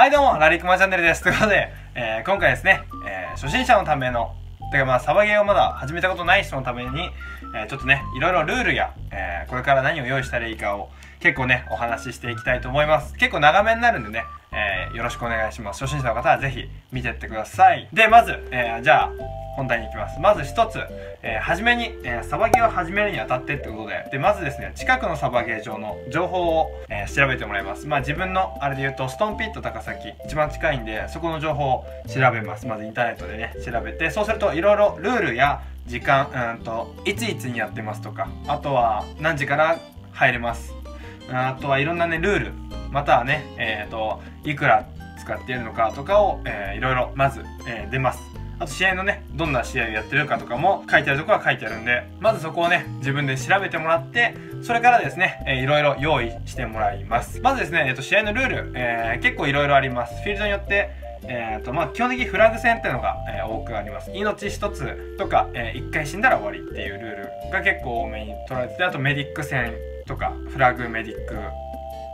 はいどうも、ラリクマチャンネルです。ということで、えー、今回ですね、えー、初心者のための、てかまあ、サバゲーをまだ始めたことない人のために、えー、ちょっとね、いろいろルールや、えこれから何を用意したらいいかを結構ね、お話ししていきたいと思います。結構長めになるんでね、えよろしくお願いします。初心者の方はぜひ見てってください。で、まず、えじゃあ、本題に行きます。まず一つ、えー、初めに、えー、サバゲーを始めるにあたってってことで、で、まずですね、近くのサバゲー場の情報を、えー、調べてもらいます。まあ自分のあれで言うと、ストーンピット高崎、一番近いんで、そこの情報を調べます。まずインターネットでね、調べて、そうするといろいろルールや時間、うんと、いついつにやってますとか、あとは何時から入れます。あとはいろんなね、ルール、またはね、えっ、と、いくら使っているのかとかを、えー、いろいろまず、えー、出ます。あと試合のね、どんな試合をやってるかとかも書いてあるとこは書いてあるんで、まずそこをね、自分で調べてもらって、それからですね、えー、いろいろ用意してもらいます。まずですね、えっ、と、試合のルール、えー、結構いろいろあります。フィールドによって、えーとまあ、基本的にフラグ戦っていうのが、えー、多くあります命一つとか、えー、1回死んだら終わりっていうルールが結構多めに取られててあとメディック戦とかフラグメディック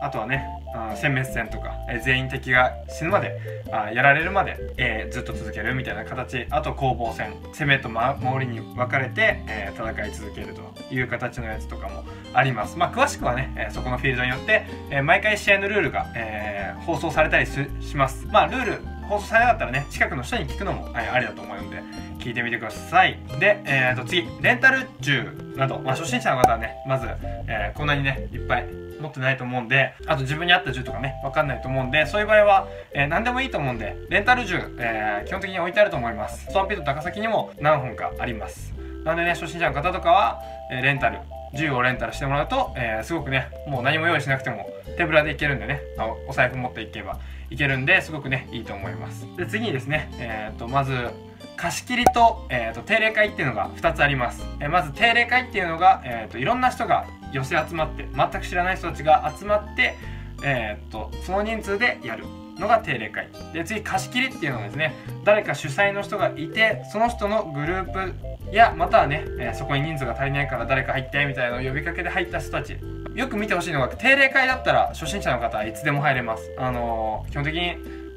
あとはね殲滅戦とか、えー、全員敵が死ぬまであやられるまで、えー、ずっと続けるみたいな形。あと攻防戦。攻めと、守りに分かれて、えー、戦い続けるという形のやつとかもあります。まあ詳しくはね、えそこのフィールドによって、え毎回試合のルールが、え放送されたりします。まあルール放送されなかったらね近くの人に聞くのも、えありだと思うんで聞いてみてください。で、えー、と次レンタル銃など、まあ、初心者の方はねまず、えこんなにねいっぱい持ってないと思うんで、あと自分に合った銃とかね、わかんないと思うんで、そういう場合は、えー、何でもいいと思うんで、レンタル銃、えー、基本的に置いてあると思います。ストーンピット高崎にも何本かあります。なんでね、初心者の方とかは、えー、レンタル、銃をレンタルしてもらうと、えー、すごくね、もう何も用意しなくても手ぶらでいけるんでね、お財布持っていけばいけるんで、すごくね、いいと思います。で、次にですね、えっ、と、まず、貸し切りと,、えーと、定例会っていうのが2つあります、えー、まず定例会っていうのが、えーと、いろんな人が寄せ集まって全く知らない人たちが集まって、えーと、その人数でやるのが定例会。で次貸し切りっていうのはですね誰か主催の人がいてその人のグループやまたはね、えー、そこに人数が足りないから誰か入ってみたいなのを呼びかけで入った人たち。よく見てほしいのが定例会だったら初心者の方はいつでも入れます。あのー、基本的に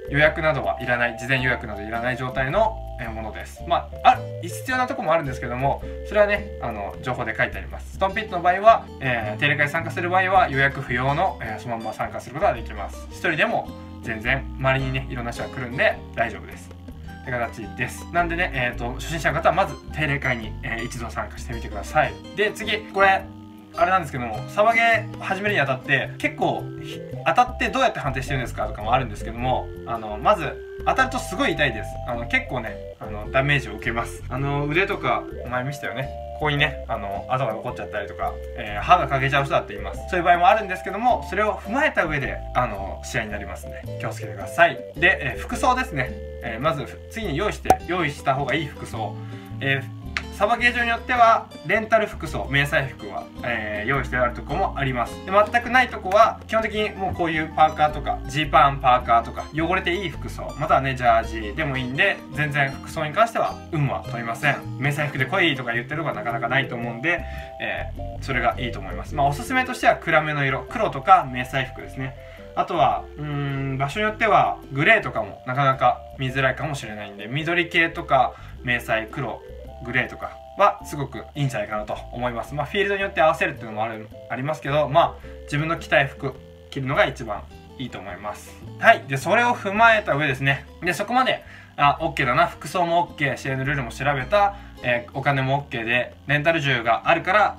予約などはいらない事前予約などいらない状態のものです。まああ必要なとこもあるんですけどもそれはねあの情報で書いてあります。ストンピットの場合は、えー、定例会参加する場合は予約不要の、えー、そのまま参加することができます。一人でも全然周りにねいろんな人が来るんで大丈夫です。って形です。なんでね、えーと、初心者の方はまず定例会に、えー、一度参加してみてください。で次これあれなんですけどもサバゲー始めるにあたって結構当たってどうやって判定してるんですかとかもあるんですけどもあのまず当たるとすごい痛いです。あの結構ねあのダメージを受けます。あの腕とかお前見せたよね。ここにねあの跡が残っちゃったりとか、えー、歯が欠けちゃう人だって言います。そういう場合もあるんですけどもそれを踏まえた上であの試合になりますんで気をつけてください。で、えー、服装ですね、えー、まず次に用意して用意した方がいい服装、えーサバゲー場によってはレンタル服装迷彩服は、えー、用意してあるとこもあります。で全くないとこは基本的にもうこういうパーカーとかジーパンパーカーとか汚れていい服装またはねジャージーでもいいんで全然服装に関しては有無は問いません。迷彩服で来いとか言ってるのがなかなかないと思うんで、えー、それがいいと思います。まあおすすめとしては暗めの色黒とか迷彩服ですね。あとは、うん、場所によってはグレーとかもなかなか見づらいかもしれないんで、緑系とか迷彩黒グレーとかはすごくいいんじゃないかなと思います。まあ、フィールドによって合わせるっていうのもあるありますけど、まあ、自分の着たい服着るのが一番いいと思います。はい。で、それを踏まえた上ですね。で、そこまで、あ、OK だな、服装も OK、試合のルールも調べた、えー、お金も OK で、レンタル銃があるから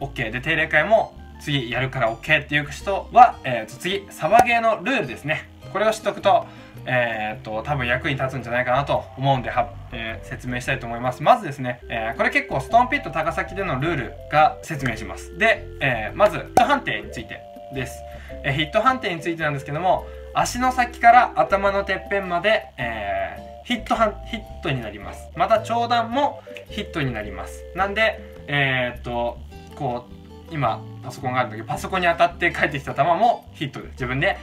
OK で、定例会も次やるから OK っていう人は、えー、と次、サバゲーのルールですね。これを知っておくと、えー、っと、多分役に立つんじゃないかなと思うんで、は、えー、説明したいと思います。まずですね、えー、これ結構ストーンピット高崎でのルールが説明します。で、えー、まず、ヒット判定についてです。えー、ヒット判定についてなんですけども、足の先から頭のてっぺんまで、えー、ヒットハン、ヒットになります。また長弾もヒットになります。なんで、えー、っと、こう、今、パソコンがあるんだけど、パソコンに当たって帰ってきた球もヒットです。自分で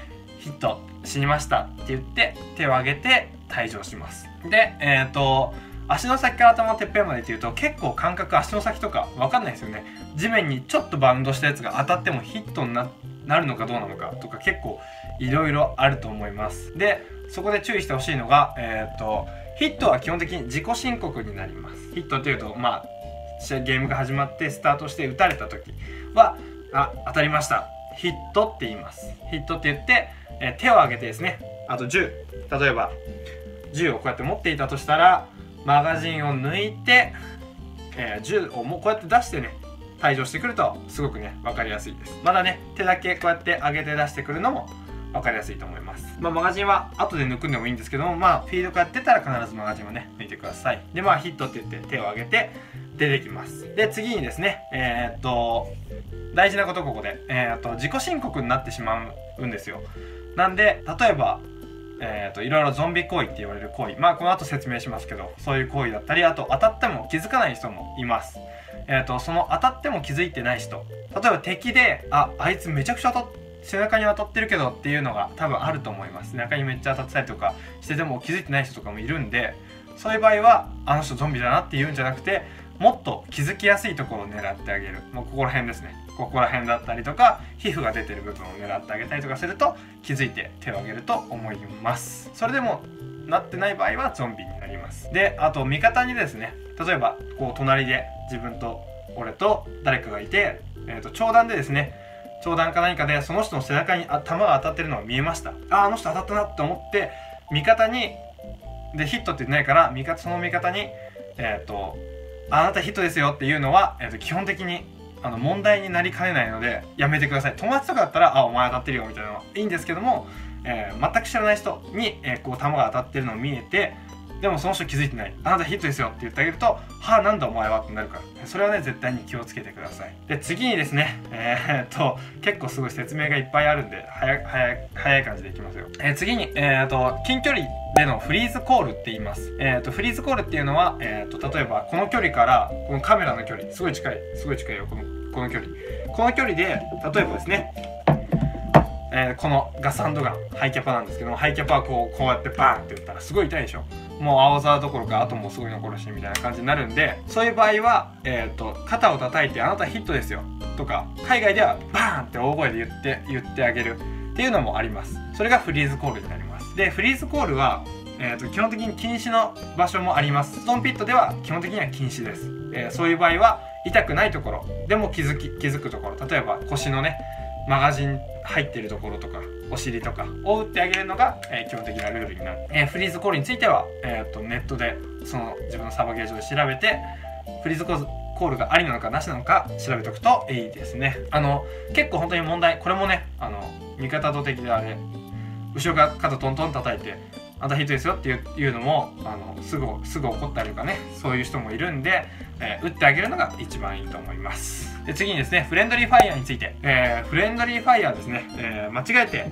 ヒット死にましたって言って手を挙げて退場します。でえっ、ー、と足の先から頭のてっぺんまでっていうと結構感覚足の先とか分かんないですよね。地面にちょっとバウンドしたやつが当たってもヒットになるのかどうなのかとか結構いろいろあると思います。でそこで注意してほしいのがえっ、とヒットは基本的に自己申告になります。ヒットっていうとまあゲームが始まってスタートして打たれた時はあ当たりました。ヒットって言います。ヒットって言って、え、手を挙げてですねあと10例えば銃をこうやって持っていたとしたらマガジンを抜いて、えー、銃をもうこうやって出してね退場してくるとすごくね分かりやすいです。まだね手だけこうやって上げて出してくるのも分かりやすいと思います。まあマガジンは後で抜くんでもいいんですけどもまあフィードから出たら必ずマガジンをね抜いてください。でまあヒットって言って手を上げて出てきます。で次にですねえー、っと大事なことここで、えー、っと自己申告になってしまうんですよ。なんで例えばえーと、いろいろゾンビ行為って言われる行為。まあこの後説明しますけどそういう行為だったりあと当たっても気づかない人もいます。えーと、その当たっても気づいてない人。例えば敵でああいつめちゃくちゃ当た背中に当たってるけどっていうのが多分あると思います。背中にめっちゃ当たってたりとかしてても気づいてない人とかもいるんでそういう場合はあの人ゾンビだなって言うんじゃなくてもっと気づきやすいところを狙ってあげる。もうここら辺ですね。ここら辺だったりとか皮膚が出てる部分を狙ってあげたりとかすると気づいて手を挙げると思います。それでもなってない場合はゾンビになります。であと味方にですね例えばこう隣で自分と俺と誰かがいて、えー、と長弾でですね長弾か何かでその人の背中に弾が当たってるのが見えました。ああの人当たったなって思って味方にでヒットって言ってないから味方その味方にえっ、ー、とあなたヒットですよっていうのは、えー、と基本的にあの問題になりかねないのでやめてください。友達とかだったらあお前当たってるよみたいなのはいいんですけども、えー、全く知らない人に、えー、こう弾が当たってるのを見えてでもその人気づいてないあなたヒットですよって言ってあげるとはあなんだお前はってなるからそれはね絶対に気をつけてくださいで次にですねえー、っと結構すごい説明がいっぱいあるんで早早早い感じでいきますよ、えー、次にえー、っと近距離でのフリーズコールって言います。えっ、と、フリーズコールっていうのは、えっ、と、例えばこの距離から、このカメラの距離、すごい近い、すごい近いよ、この、この距離。この距離で、例えばですね、えー、このガスハンドガン、ハイキャパなんですけども、ハイキャパはこう、こうやってバーンって打ったらすごい痛いでしょ。もう青沢どころかあともすごい残るしみたいな感じになるんでそういう場合は、えーと、肩を叩いて「あなたヒットですよ」とか海外ではバーンって大声で言って言ってあげるっていうのもあります。それがフリーズコールになります。でフリーズコールは、えーと、基本的に禁止の場所もあります。ストンピットでは基本的には禁止です、えー、そういう場合は痛くないところでも気づき気づくところ。例えば腰のねマガジン入ってるところとかお尻とかを打ってあげるのが、えー、基本的なルールになる、えー、フリーズコールについては、えーと、ネットでその自分のサバゲージを調べてフリーズコールがありなのかなしなのか調べておくといいですね。あの結構本当に問題これもねあの味方と敵であれ後ろから肩トントン叩いてあんたヒットですよっていうのもあのすぐすぐ怒ったりとかねそういう人もいるんで、えー、打ってあげるのが一番いいと思います。で次にですねフレンドリーファイヤーについて、えー、フレンドリーファイヤーですね、えー、間違えて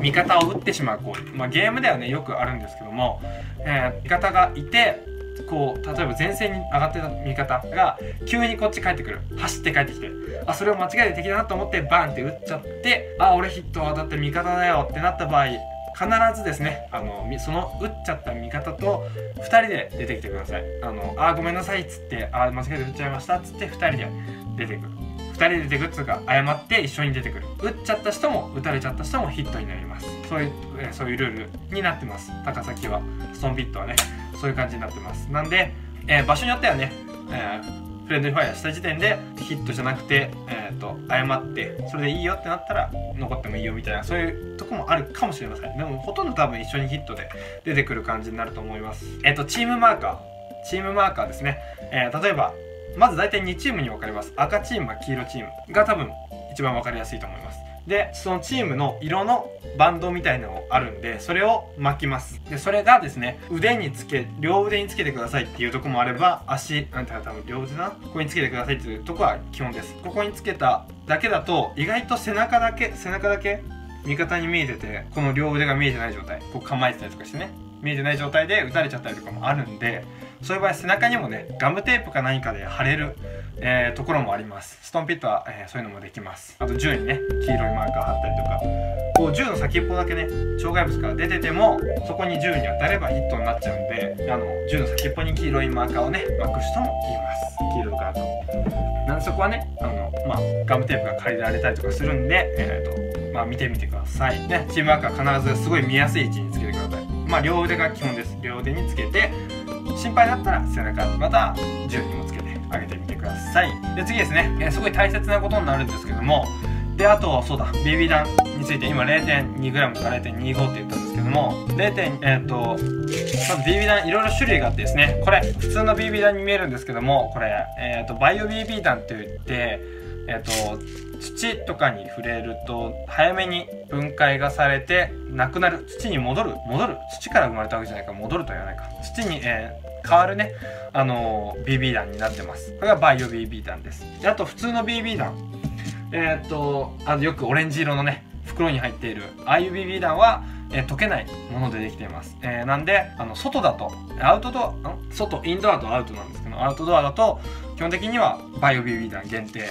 味方を撃ってしまう行為、まあ、ゲームではねよくあるんですけども、え味方がいてこう例えば前線に上がってた味方が急にこっち帰ってくる。走って帰ってきて。あそれを間違えて敵だなと思ってバンって撃っちゃってあ俺ヒット当たって味方だよってなった場合必ずですねあのその打っちゃった味方と2人で出てきてください。あのあごめんなさいっつってあ間違えて打っちゃいましたっつって2人で出てくる。2人で出てくるっつうか謝って一緒に出てくる。打っちゃった人も打たれちゃった人もヒットになります。そういう、えそういうルールになってます。高崎は。ストーンビットはね。そういう感じになってます。なんで、えー、場所によってはね、えーフレンドリーファイアした時点でヒットじゃなくて、えーと、誤ってそれでいいよってなったら残ってもいいよみたいなそういうとこもあるかもしれません。でもほとんど多分一緒にヒットで出てくる感じになると思います。えっ、ー、とチームマーカー。チームマーカーですね、えー、例えばまず大体2チームに分かれます。赤チームは黄色チームが多分一番分かりやすいと思います。でそのチームの色のバンドみたいなのあるんでそれを巻きます。でそれがですね腕につけ両腕につけてくださいっていうとこもあれば足なんて多分両腕な。ここにつけてくださいっていうとこは基本です。ここにつけただけだと意外と背中だけ背中だけ味方に見えててこの両腕が見えてない状態。こう構えてたりとかしてね。見えてない状態で打たれちゃったりとかもあるんでそういう場合背中にもねガムテープか何かで貼れる、えー、ところもあります。ストンピットは、えー、そういうのもできます。あと銃にね黄色いマーカー貼ったりとか。こう銃の先っぽだけね障害物から出ててもそこに銃に当たればヒットになっちゃうんであの銃の先っぽに黄色いマーカーをね巻く人もいます。黄色とかあと。なんでそこはねあの、まあ、ガムテープが借りられたりとかするんで、えーとまあ、見てみてください。ねチームワークは必ずすごい見やすい位置につけてください。まあ両腕が基本です。両腕につけて心配だったら背中また銃にもつけてあげてみてください。で次ですね、えー、すごい大切なことになるんですけども。であとそうだ BB 弾について今 0.2g とか0.25って言ったんですけども。0. えっ、とまず BB 弾いろいろ種類があってですね。これ普通の BB 弾に見えるんですけどもこれ、えーと、バイオ BB 弾って言ってえっ、と土とかに触れると早めに分解がされてなくなる。土に戻る。戻る。土から生まれたわけじゃないか。戻るとは言わないか。土に、えー、変わるね。あの、BB 弾になってます。これがバイオ BB 弾です。であと普通の BB 弾。えっ、とあのよくオレンジ色のね袋に入っているああいう BB 弾はえー、溶けないものでできています、えー、なんであの外だとアウトドア外インドアとアウトなんですけどアウトドアだと基本的にはバイオ BB 弾限定。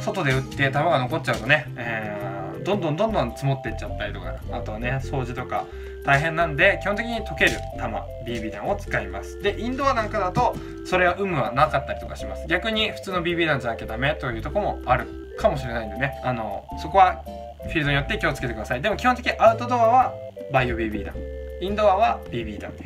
外で打って弾が残っちゃうとね、えー、どんどんどんどん積もっていっちゃったりとかあとはね掃除とか大変なんで基本的に溶ける弾 BB 弾を使います。でインドアなんかだとそれは有無はなかったりとかします。逆に普通の BB 弾じゃなきゃダメというとこもあるかもしれないんでね。あのそこはフィールドによって気をつけてください。でも基本的にアウトドアはバイオ BB 弾。インドアは BB 弾で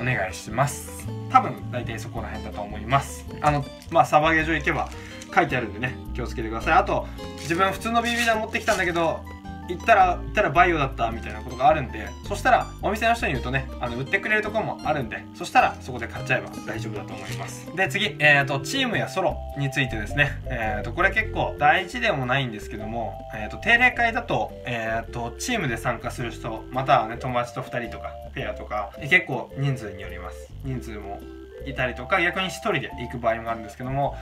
お願いします。多分大体そこら辺だと思います。あのまあサバゲー場行けば書いてあるんでね気をつけてください。あと自分普通の BB 弾持ってきたんだけど行ったら行ったらバイオだったみたいなことがあるんでそしたらお店の人に言うとねあの売ってくれるとこもあるんでそしたらそこで買っちゃえば大丈夫だと思います。で次、えーと、チームやソロについてですね、えーと、これ結構大事でもないんですけども、えーと、定例会だと,、えー、とチームで参加する人またはね友達と2人とかペアとか結構人数によります。人数もいたりとか逆に1人で行く場合もあるんですけども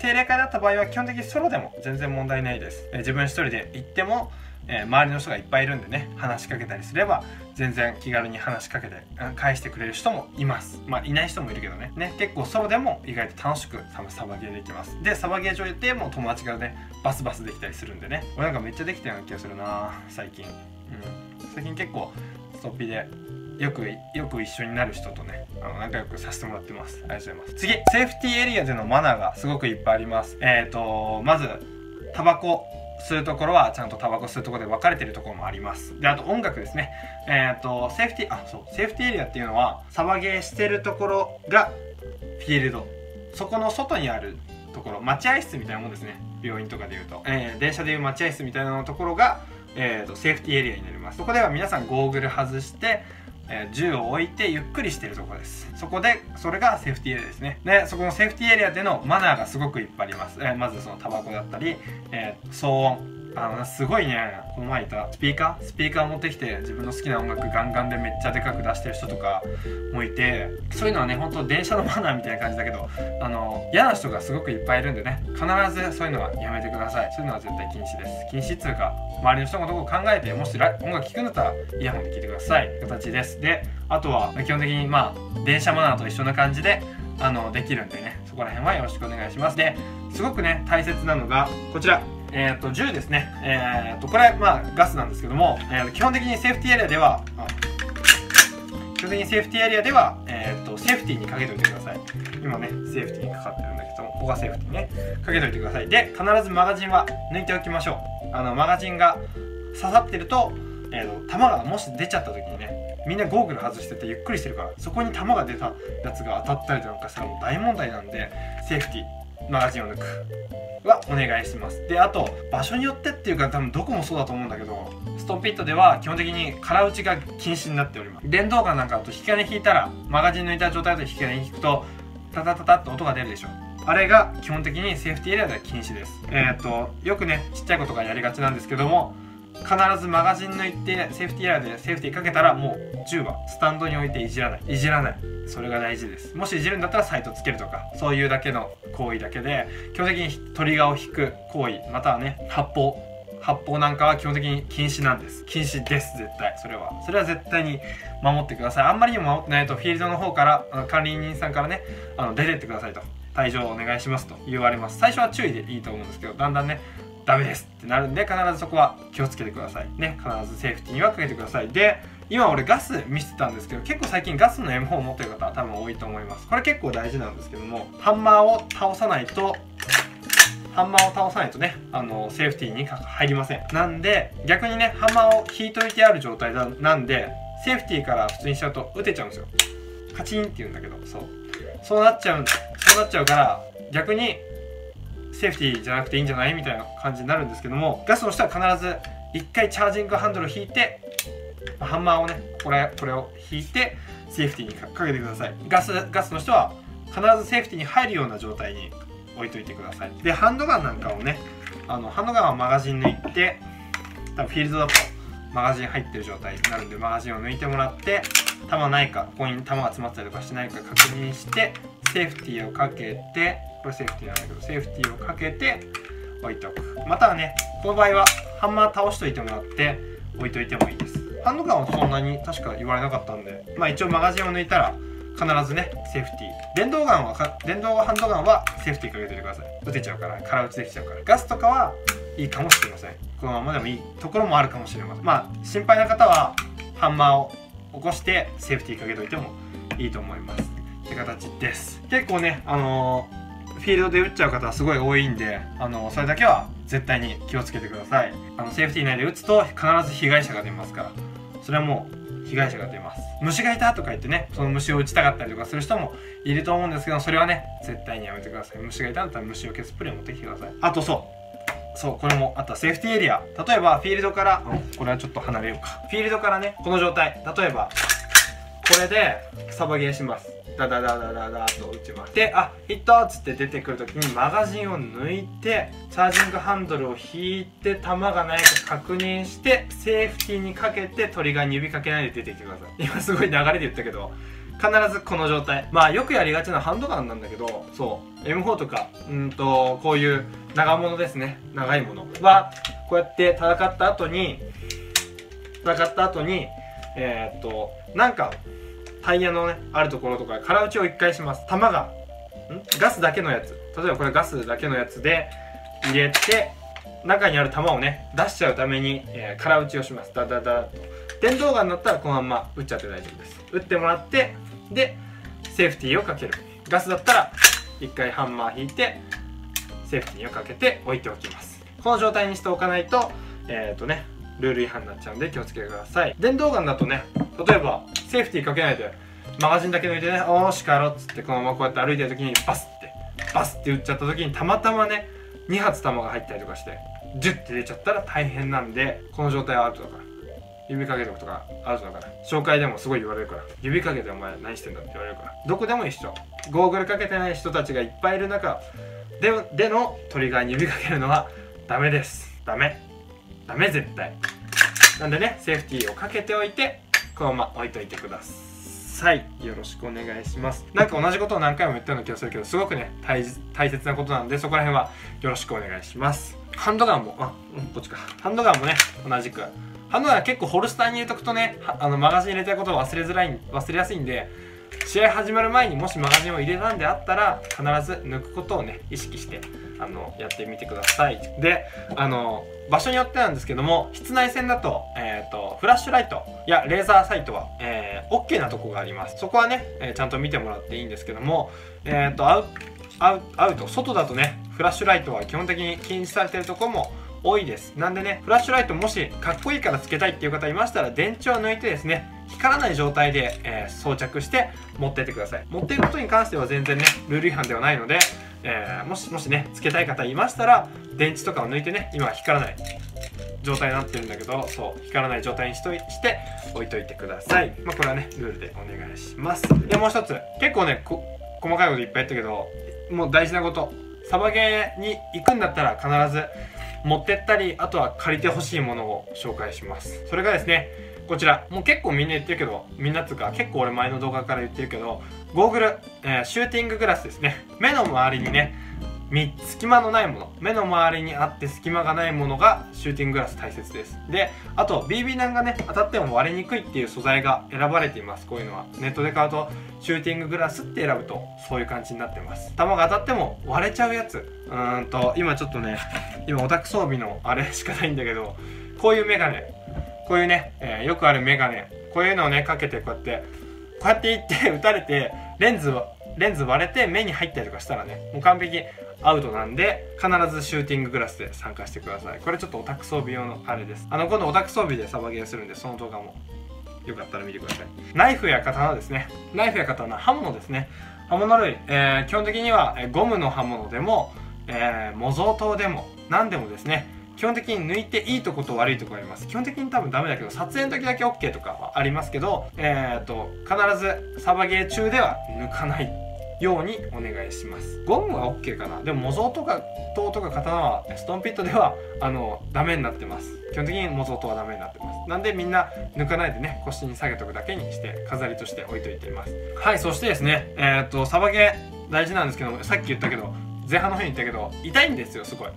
定例会だった場合は基本的にソロでも全然問題ないです、えー、自分一人で行ってもえー、周りの人がいっぱいいるんでね話しかけたりすれば全然気軽に話しかけて返してくれる人もいます。まあいない人もいるけどね。ね結構ソロでも意外と楽しくサバゲーできます。でサバゲー場行っても友達がねバスバスできたりするんでね。俺なんかめっちゃできたような気がするな最近。うん。最近結構ストッピーでよくよく一緒になる人とねあの仲良くさせてもらってます。ありがとうございます。次セーフティーエリアでのマナーがすごくいっぱいあります。えっ、ー、とまずタバコ。するところはちゃんとタバコ吸うところで分かれてるところもあります。であと音楽ですね。えっ、ー、とセーフティーあそうセーフティーエリアっていうのはサバゲーしてるところがフィールド。そこの外にあるところ待合室みたいなもんですね。病院とかでいうと、えー、電車でいう待合室みたいなところが、えーと、セーフティーエリアになります。そこでは皆さんゴーグル外してえ、銃を置いてゆっくりしてるとこです。そこでそれがセーフティーエリアですね。でそこのセーフティーエリアでのマナーがすごくいっぱいあります、えー、まずそのタバコだったり、えー、騒音。あのすごいね。この前いたスピーカー？スピーカー持ってきて自分の好きな音楽ガンガンでめっちゃでかく出してる人とかもいてそういうのはね本当電車のマナーみたいな感じだけどあの嫌な人がすごくいっぱいいるんでね。必ずそういうのはやめてください。そういうのは絶対禁止です。禁止っつうか周りの人のことを考えてもし音楽聴くんだったらイヤホンで聴いてください。という形です。であとは基本的にまあ電車マナーと一緒な感じであのできるんでね。そこら辺はよろしくお願いします。ですごくね大切なのがこちら。えー、と銃ですね、えー、とこれまあガスなんですけども、えー、基本的にセーフティーエリアでは基本的にセーフティーエリアでは、えー、とセーフティーにかけといてください。今ねセーフティーにかかってるんだけどここがセーフティーね。かけといてください。で必ずマガジンは抜いておきましょう。あのマガジンが刺さってると,、えー、と弾がもし出ちゃった時にねみんなゴーグル外しててゆっくりしてるからそこに弾が出たやつが当たったりとかしたら大問題なんでセーフティー。マガジンを抜くはお願いします。であと場所によってっていうか多分どこもそうだと思うんだけどストンピットでは基本的に空打ちが禁止になっております。電動ガンなんかだと引き金引いたらマガジン抜いた状態で引き金引くとタタタタって音が出るでしょ。あれが基本的にセーフティーエリアでは禁止です。えっ、とよくねちっちゃいことがやりがちなんですけども必ずマガジン抜いてセーフティーエリアでセーフティーかけたらもう銃はスタンドに置いていじらない。いじらない。それが大事です。もしいじるんだったらサイトつけるとかそういうだけの行為だけで基本的にトリガーを引く行為またはね発砲。発砲なんかは基本的に禁止なんです。禁止です絶対。それは。それは絶対に守ってください。あんまりにも守ってないとフィールドの方からあの管理人さんからねあの出てってくださいと。退場お願いしますと言われます。最初は注意でいいと思うんですけどだんだんねダメですってなるんで必ずそこは気をつけてください。ね必ずセーフティーにはかけてください。で今俺ガス見せてたんですけど結構最近ガスの M4 を持ってる方多分多いと思います。これ結構大事なんですけどもハンマーを倒さないとハンマーを倒さないとねあのセーフティーに入りません。なんで逆にねハンマーを引いといてある状態なんでセーフティーから普通にしちゃうと打てちゃうんですよ。カチンって言うんだけどそう。そうなっちゃうそうなっちゃうから逆にセーフティーじゃなくていいんじゃないみたいな感じになるんですけどもガスの人は必ず1回チャージングハンドルを引いてハンマーをねこれこれを引いてセーフティーにかけてください。ガスガスの人は必ずセーフティーに入るような状態に置いといてください。でハンドガンなんかをねあのハンドガンはマガジン抜いて多分フィールドだとマガジン入ってる状態になるんでマガジンを抜いてもらって弾ないかここに弾が詰まったりとかしてないか確認してセーフティーをかけてこれセーフティーなんだけどセーフティーをかけて置いておく。またはねこの場合はハンマー倒しといてもらって置いといてもいいです。ハンドガンはそんなに確か言われなかったんでまあ一応マガジンを抜いたら必ずねセーフティー。電動ガンは電動ハンドガンはセーフティーかけておいてください。撃てちゃうから空打ちできちゃうから。ガスとかはいいかもしれません。このままでもいいところもあるかもしれませんまあ心配な方はハンマーを起こしてセーフティーかけといてもいいと思います。って形です。結構ねあのーフィールドで打っちゃう方はすごい多いんであのそれだけは絶対に気をつけてください。あのセーフティー内で打つと必ず被害者が出ますから。それはもう被害者が出ます。虫がいたとか言ってねその虫を打ちたかったりとかする人もいると思うんですけどそれはね絶対にやめてください。虫がいたんだったら虫を消すスプレー持ってきてください。あとそうそうこれもあとはセーフティーエリア。例えばフィールドからこれはちょっと離れようか。フィールドからねこの状態。例えばこれでサバゲーします。ダダダダダダと打ちます。であヒットっつって出てくる時にマガジンを抜いてチャージングハンドルを引いて弾がないか確認してセーフティーにかけてトリガーに指かけないで出てきてください。今すごい流れで言ったけど必ずこの状態。まあよくやりがちなハンドガンなんだけどそう。M4 とかうんとこういう長物ですね。長いもの。はこうやって戦った後に戦った後にえー、っとなんかタイヤのねあるところとか空打ちを1回します。弾がん？ガスだけのやつ。例えばこれガスだけのやつで入れて中にある弾をね出しちゃうために、えー、空打ちをします。ダダダと。電動ガンだったらこのまま打っちゃって大丈夫です。打ってもらってでセーフティーをかける。ガスだったら1回ハンマー引いてセーフティーをかけて置いておきます。この状態にしておかないとえっ、ー、とねルール違反になっちゃうんで気をつけてください。電動ガンだとね例えばセーフティーかけないでマガジンだけ抜いてねおーしかやろっつってこのままこうやって歩いてる時にバスってバスって打っちゃった時にたまたまね2発弾が入ったりとかしてジュッて出ちゃったら大変なんでこの状態はアウトだから。指かけておくとかアウトだから。紹介でもすごい言われるから。指かけてお前何してんだって言われるから。どこでも一緒。ゴーグルかけてない人たちがいっぱいいる中ででのトリガーに指かけるのはダメです。ダメ。ダメ絶対。なんでねセーフティーをかけておいてこのまま置いといてください。よろしくお願いします。なんか同じことを何回も言ったような気がするけどすごくね大切なことなんでそこら辺はよろしくお願いします。ハンドガンもあうんこっちか。ハンドガンもね同じくハンドガンは結構ホルスターに入れとくとねあのマガジン入れたいことを忘れづらい忘れやすいんで試合始まる前にもしマガジンを入れたんであったら必ず抜くことをね意識してあのやってみてください。であの場所によってなんですけども室内線だと,、えーと、フラッシュライトやレーザーサイトは、えー、OK なとこがあります。そこはね、えー、ちゃんと見てもらっていいんですけども、えーと、アウアウアウト外だとねフラッシュライトは基本的に禁止されてるとこも多いです。なんでねフラッシュライトもしかっこいいからつけたいっていう方いましたら電池を抜いてですね光らない状態で、えー、装着して持ってってください。持っていくことに関しては全然ねルール違反ではないので、えー、もしもしねつけたい方いましたら電池とかを抜いてね今は光らない状態になってるんだけどそう光らない状態にしといして置いといてください。まあこれはねルールでお願いします。でもう一つ。結構ね細かいこといっぱい言ったけどもう大事なこと。サバゲーに行くんだったら必ず持ってったりあとは借りてほしいものを紹介します。それがですねこちら。もう結構みんな言ってるけどみんなっつうか結構俺前の動画から言ってるけどゴーグル、えー、シューティンググラスですね。目の周りにね3隙間のないもの。目の周りにあって隙間がないものがシューティンググラス大切です。であと BB 弾がね当たっても割れにくいっていう素材が選ばれています。こういうのは。ネットで買うとシューティンググラスって選ぶとそういう感じになってます。弾が当たっても割れちゃうやつ。うーんと今ちょっとね今オタク装備のあれしかないんだけどこういうメガネ。こういうね、えー、よくあるメガネ。こういうのをねかけてこうやってこうやっていって撃たれてレンズレンズ割れて目に入ったりとかしたらねもう完璧。アウトなんで必ずシューティンググラスで参加してください。これちょっとオタク装備用のあれです。あの今度オタク装備でサバゲーするんでその動画もよかったら見てください。ナイフや刀ですね。ナイフや刀刃物ですね。刃物類、えー、基本的にはゴムの刃物でも、えー、模造刀でも何でもですね。基本的に抜いていいとこと悪いとこあります。基本的に多分ダメだけど撮影の時だけ OK とかはありますけどえっ、と必ずサバゲー中では抜かない。ようにお願いします。ゴムは OK かな？でも模造とか刀とか刀はストーンピットではあのダメになってます。基本的に模造刀はダメになってます。なんでみんな抜かないでね腰に下げとくだけにして飾りとして置いといています。はいそしてですねえー、っとサバゲ大事なんですけどさっき言ったけど前半の方に言ったけど痛いんですよすごい。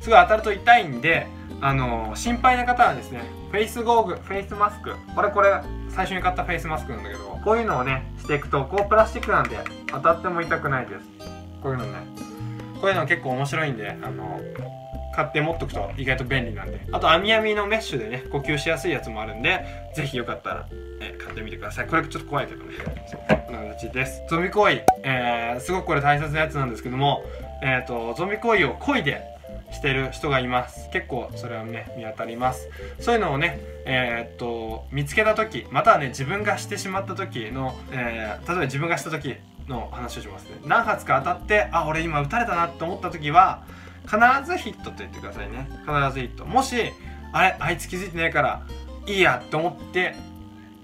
すごい当たると痛いんであの心配な方はですねフェイスゴーグフェイスマスク。これこれ最初に買ったフェイスマスクなんだけどこういうのをねしていくとこうプラスチックなんで当たっても痛くないです。こういうのね。こういうの結構面白いんであの買って持っとくと意外と便利なんで。あと網網のメッシュでね呼吸しやすいやつもあるんでぜひよかったら、え買ってみてください。これちょっと怖いけどね。そんな形です。ゾンビ行為、えー、すごくこれ大切なやつなんですけどもえっ、ー、とゾンビ行為を漕いでしてる人がいます。結構それはね見当たります。そういうのをねえー、っと見つけた時またはね自分がしてしまった時の、えー、例えば自分がした時の話をしますね。何発か当たってあ俺今撃たれたなって思った時は必ずヒットと言ってくださいね。必ずヒット。もしあれあいつ気づいてないからいいやって思って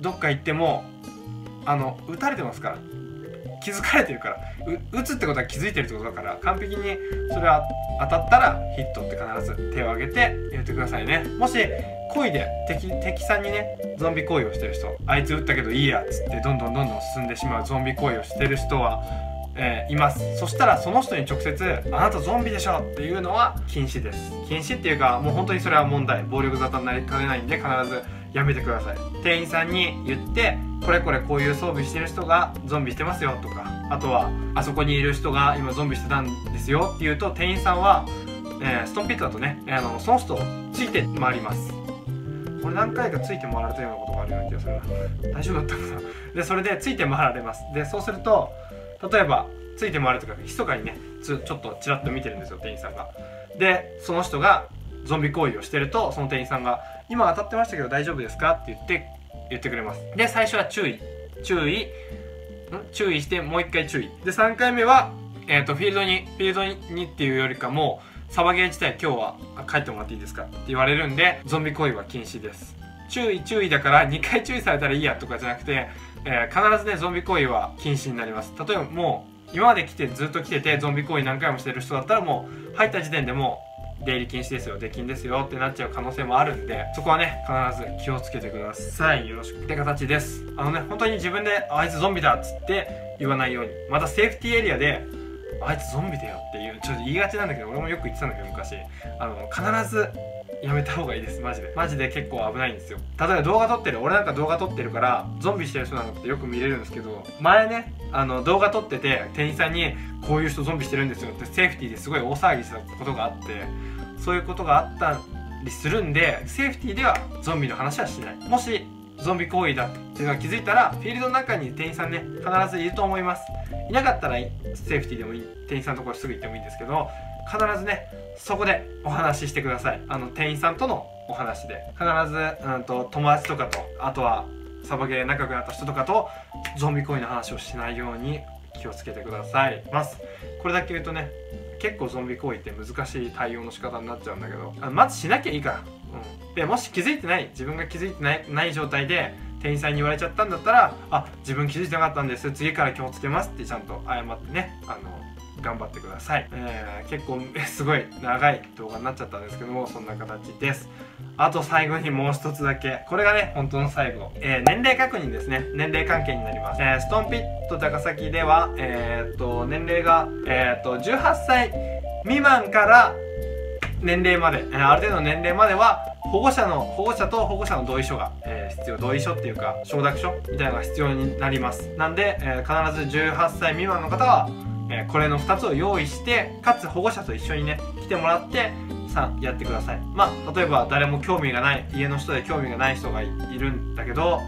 どっか行ってもあの撃たれてますから。気づかれてるから。打つってことは気づいてるってことだから完璧にそれは当たったらヒットって必ず手を挙げて言ってくださいね。もし恋で敵敵さんにねゾンビ行為をしてる人あいつ撃ったけどいいやっつってどんどんどんどん進んでしまうゾンビ行為をしてる人はえー、います。そしたらその人に直接「あなたゾンビでしょ!」っていうのは禁止です。禁止っていうかもう本当にそれは問題。暴力沙汰になりかねないんで必ずやめてください。店員さんに言ってこれこれこういう装備してる人がゾンビしてますよとかあとはあそこにいる人が今ゾンビしてたんですよっていうと店員さんは、えー、ストンピットだとね、えー、あのその人をついて回ります。これ何回かついて回られたようなことがあるような気がするな。大丈夫だったかな。でそれでついて回られます。でそうすると例えばついて回るとか密かにねちょっとちらっと見てるんですよ店員さんが。でその人がゾンビ行為をしてるとその店員さんが「今当たってましたけど大丈夫ですか?」って言って言ってくれます。で最初は注意。注意。注意してもう一回注意。で3回目は、えーと、フィールドにフィールドにっていうよりかもサバゲー自体今日は帰ってもらっていいですかって言われるんでゾンビ行為は禁止です。注意注意だから2回注意されたらいいやとかじゃなくて、えー、必ずねゾンビ行為は禁止になります。例えばもう今まで来てずっと来ててゾンビ行為何回もしてる人だったらもう入った時点でもう出入り禁止ですよ出禁ですよってなっちゃう可能性もあるんでそこはね必ず気をつけてください。よろしくって形です。あのね本当に自分であいつゾンビだっつって言わないように。またセーフティーエリアであいつゾンビだよっていうちょっと言いがちなんだけど俺もよく言ってたんだけど昔。あの必ずやめた方がいいですマジで。マジで結構危ないんですよ。例えば動画撮ってる。俺なんか動画撮ってるからゾンビしてる人なんかってよく見れるんですけど前ねあの動画撮ってて店員さんにこういう人ゾンビしてるんですよってセーフティーですごい大騒ぎしたことがあってそういうことがあったりするんでセーフティーではゾンビの話はしない。もしゾンビ行為だっていうのが気づいたらフィールドの中に店員さんね必ずいると思います。いなかったらセーフティーでもいい。店員さんのところすぐ行ってもいいんですけど必ずねそこでお話ししてください。あの店員さんとのお話で。必ず、うんと、友達とかとあとはサバゲー仲良くなった人とかとゾンビ行為の話をしないように気をつけてくださいます。これだけ言うとね結構ゾンビ行為って難しい対応の仕方になっちゃうんだけどまずしなきゃいいから、うん、でもし気づいてない自分が気づいてないない状態で店員さんに言われちゃったんだったらあ自分気づいてなかったんです。次から気をつけますってちゃんと謝ってねあの頑張ってください、えー、結構すごい長い動画になっちゃったんですけどもそんな形です。あと最後にもう一つだけ。これがね本当の最後、えー、年齢確認ですね。年齢関係になります、えー、ストンピット高崎ではえー、っと年齢がえ、っと18歳未満から年齢まで、えある程度の年齢までは保護者の保護者と保護者の同意書が、えー、必要。同意書っていうか承諾書みたいなのが必要になります。なんで、えー、必ず18歳未満の方は、えー、これの2つを用意してかつ保護者と一緒にね来てもらってさやってください。まあ例えば誰も興味がない家の人で興味がない人がいるんだけど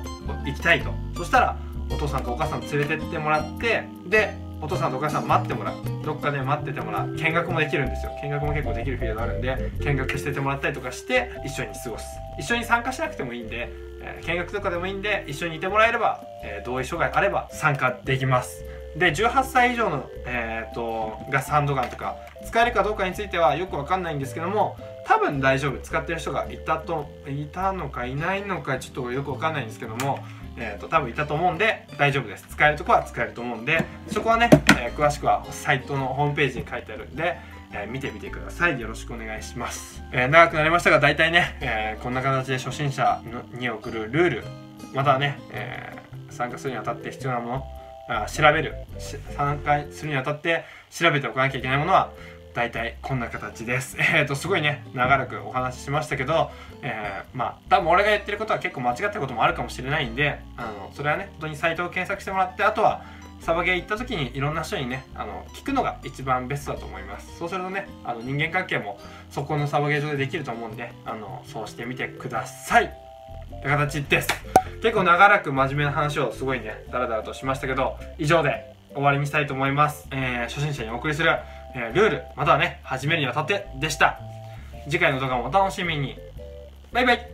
行きたいと。そしたらお父さんとお母さん連れてってもらってでお父さんとお母さん待ってもらう。どっかで待っててもらう。見学もできるんですよ。見学も結構できるフィールドあるんで見学しててもらったりとかして一緒に過ごす。一緒に参加しなくてもいいんで、えー、見学とかでもいいんで一緒にいてもらえれば、えー、同意書があれば参加できます。で18歳以上の、えーと、がサンドガンとか使えるかどうかについてはよくわかんないんですけども多分大丈夫。使ってる人がいたといたのかいないのかちょっとよくわかんないんですけどもえーと、多分いたと思うんで大丈夫です。使えるとこは使えると思うんでそこはね、えー、詳しくはサイトのホームページに書いてあるんで、えー、見てみてください。よろしくお願いします、えー、長くなりましたが大体ね、えこんな形で初心者に送るルールまたね、え参加するにあたって必要なものあ調べる参加するにあたって調べておかなきゃいけないものは大体こんな形です。えっ、ー、と、すごいね、長らくお話ししましたけど、えー、まあ、多分俺が言ってることは結構間違ってることもあるかもしれないんで、あの、それはね、本当にサイトを検索してもらって、あとは、サバゲー行った時にいろんな人にね、あの、聞くのが一番ベストだと思います。そうするとね、あの、人間関係もそこのサバゲー場でできると思うんで、あの、そうしてみてください。って形です。結構長らく真面目な話をすごいね、ダラダラとしましたけど、以上で終わりにしたいと思います。えー、初心者にお送りするえー、ルール、またはね、始めるにあたってでした。次回の動画もお楽しみに。バイバイ